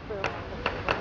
que eu penso.